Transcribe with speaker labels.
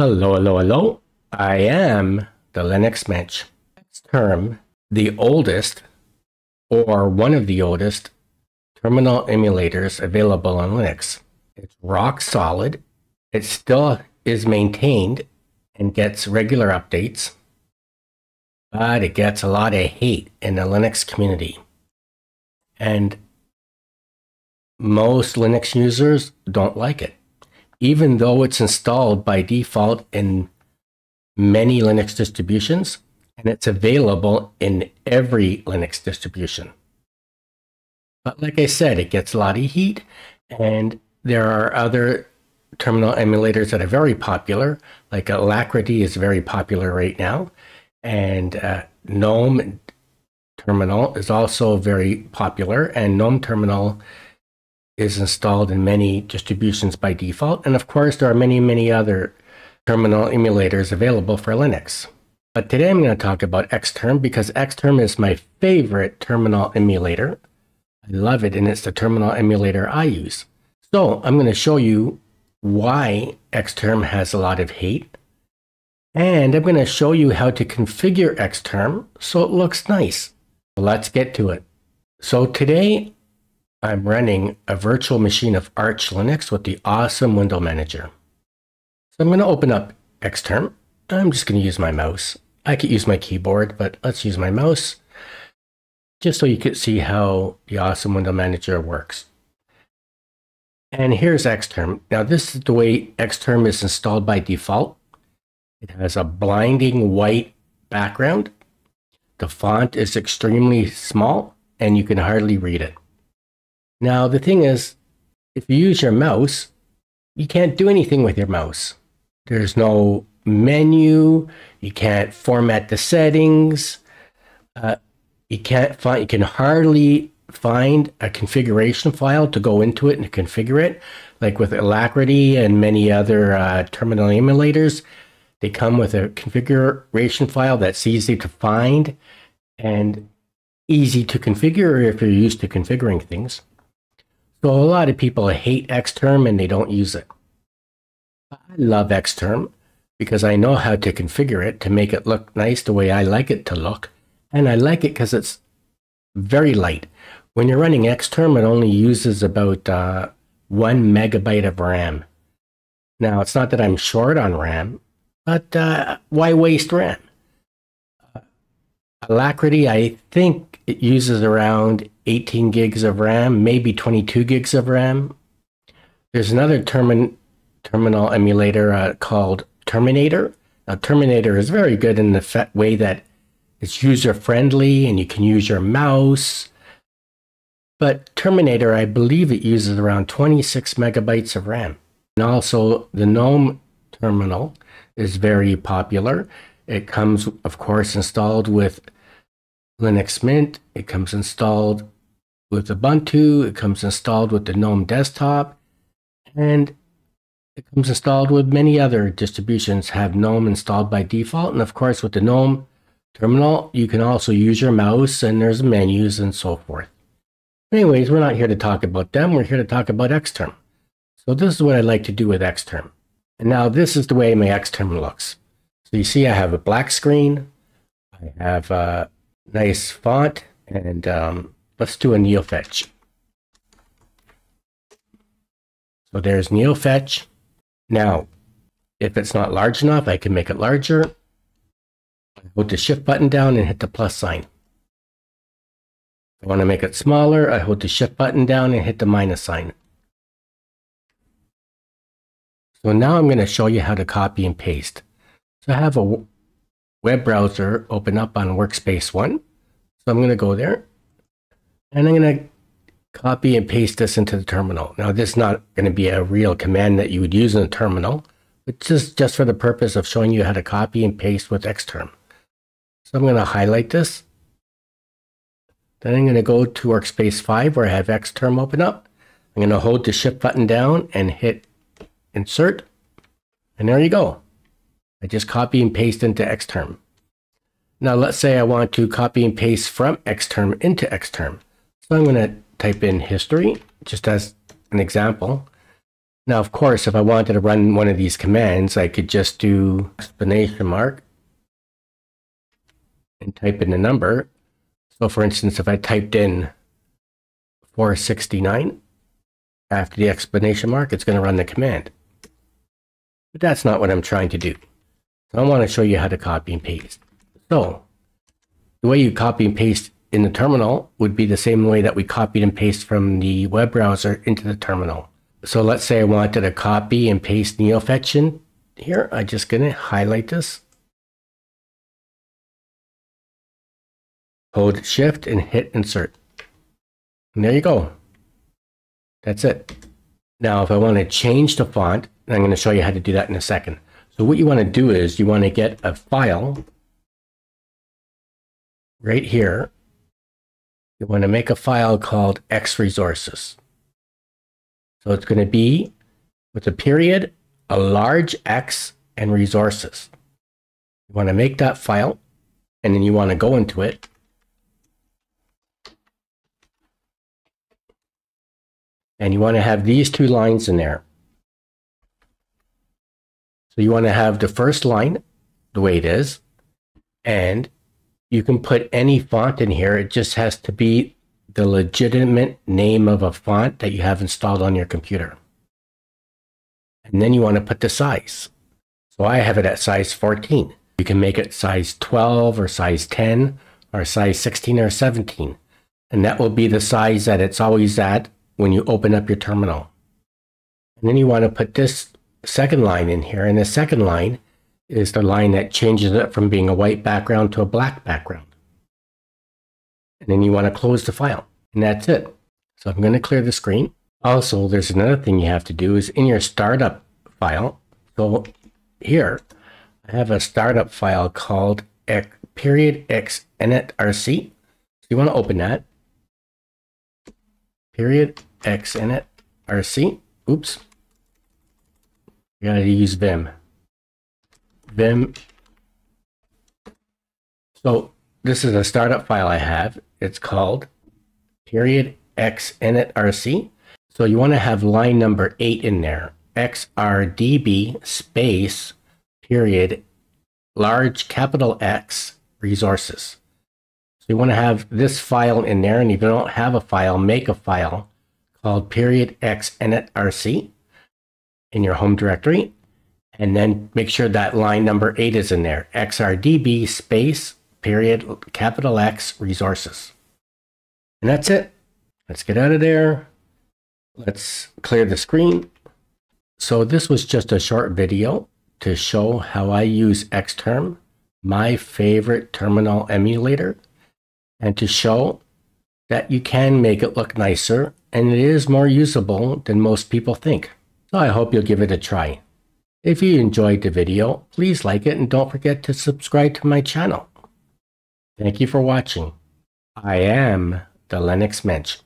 Speaker 1: Hello, hello, hello. I am the Linux Mench. Next term, the oldest or one of the oldest terminal emulators available on Linux. It's rock solid. It still is maintained and gets regular updates, but it gets a lot of hate in the Linux community. And most Linux users don't like it even though it's installed by default in many Linux distributions, and it's available in every Linux distribution. But like I said, it gets a lot of heat, and there are other terminal emulators that are very popular, like Alacritty is very popular right now, and uh, GNOME Terminal is also very popular, and GNOME Terminal is installed in many distributions by default. And of course, there are many, many other terminal emulators available for Linux. But today I'm going to talk about Xterm because Xterm is my favorite terminal emulator. I love it, and it's the terminal emulator I use. So I'm going to show you why Xterm has a lot of hate. And I'm going to show you how to configure Xterm so it looks nice. Let's get to it. So today I'm running a virtual machine of Arch Linux with the awesome window manager. So I'm going to open up Xterm. I'm just going to use my mouse. I could use my keyboard, but let's use my mouse just so you could see how the awesome window manager works. And here's Xterm. Now this is the way Xterm is installed by default. It has a blinding white background. The font is extremely small and you can hardly read it. Now, the thing is, if you use your mouse, you can't do anything with your mouse. There's no menu. You can't format the settings. Uh, you can't find. You can hardly find a configuration file to go into it and configure it. Like with Alacritty and many other uh, terminal emulators, they come with a configuration file that's easy to find and easy to configure if you're used to configuring things. So a lot of people hate Xterm and they don't use it. I love Xterm because I know how to configure it to make it look nice the way I like it to look. And I like it because it's very light. When you're running Xterm, it only uses about uh, one megabyte of RAM. Now, it's not that I'm short on RAM, but uh, why waste RAM? Alacritty, I think it uses around 18 gigs of RAM, maybe 22 gigs of RAM. There's another termin terminal emulator uh, called Terminator. Now, Terminator is very good in the way that it's user friendly and you can use your mouse. But Terminator, I believe it uses around 26 megabytes of RAM. And also, the GNOME terminal is very popular. It comes, of course, installed with Linux Mint. It comes installed with Ubuntu. It comes installed with the GNOME desktop. And it comes installed with many other distributions have GNOME installed by default. And of course, with the GNOME terminal, you can also use your mouse and there's menus and so forth. Anyways, we're not here to talk about them. We're here to talk about Xterm. So this is what I like to do with Xterm. And now this is the way my Xterm looks. So you see I have a black screen. I have a nice font and um, let's do a NeoFetch. So there's NeoFetch. Now, if it's not large enough, I can make it larger. Hold the shift button down and hit the plus sign. I want to make it smaller, I hold the shift button down and hit the minus sign. So now I'm going to show you how to copy and paste. So I have a web browser open up on workspace one. So I'm going to go there and I'm going to copy and paste this into the terminal. Now this is not going to be a real command that you would use in a terminal, but just, just for the purpose of showing you how to copy and paste with Xterm. So I'm going to highlight this. Then I'm going to go to workspace 5 where I have Xterm open up. I'm going to hold the shift button down and hit insert. And there you go. I just copy and paste into Xterm. Now let's say I want to copy and paste from Xterm into Xterm. So I'm going to type in history just as an example. Now, of course, if I wanted to run one of these commands, I could just do explanation mark and type in a number. So for instance, if I typed in 469 after the explanation mark, it's going to run the command. But that's not what I'm trying to do. So I want to show you how to copy and paste. So the way you copy and paste in the terminal would be the same way that we copied and paste from the web browser into the terminal. So let's say I wanted to copy and paste NeoFetch here. I'm just going to highlight this. Hold shift and hit insert. And there you go. That's it. Now, if I want to change the font, I'm going to show you how to do that in a second. So what you want to do is you want to get a file right here. You want to make a file called X resources. So it's going to be with a period, a large X, and resources. You want to make that file, and then you want to go into it. And you want to have these two lines in there. So you want to have the first line the way it is, and you can put any font in here. It just has to be the legitimate name of a font that you have installed on your computer. And then you want to put the size. So I have it at size 14. You can make it size 12 or size 10 or size 16 or 17. And that will be the size that it's always at when you open up your terminal. And then you want to put this second line in here. And the second line is the line that changes it from being a white background to a black background. And then you want to close the file. And that's it. So I'm going to clear the screen. Also, there's another thing you have to do is in your startup file. So here, I have a startup file called x, period x init.rc. So you want to open that. Period x init.rc. Oops. You gotta use Vim. Vim. So this is a startup file I have. It's called period x init.rc. So you want to have line number eight in there. xrdb space period large capital X resources. So you want to have this file in there. And if you don't have a file, make a file called period x init.rc in your home directory. And then make sure that line number eight is in there. xrdb space period capital X resources. And that's it. Let's get out of there. Let's clear the screen. So this was just a short video to show how I use Xterm, my favorite terminal emulator, and to show that you can make it look nicer and it is more usable than most people think. So I hope you'll give it a try. If you enjoyed the video, please like it and don't forget to subscribe to my channel. Thank you for watching. I am the Linux Mench.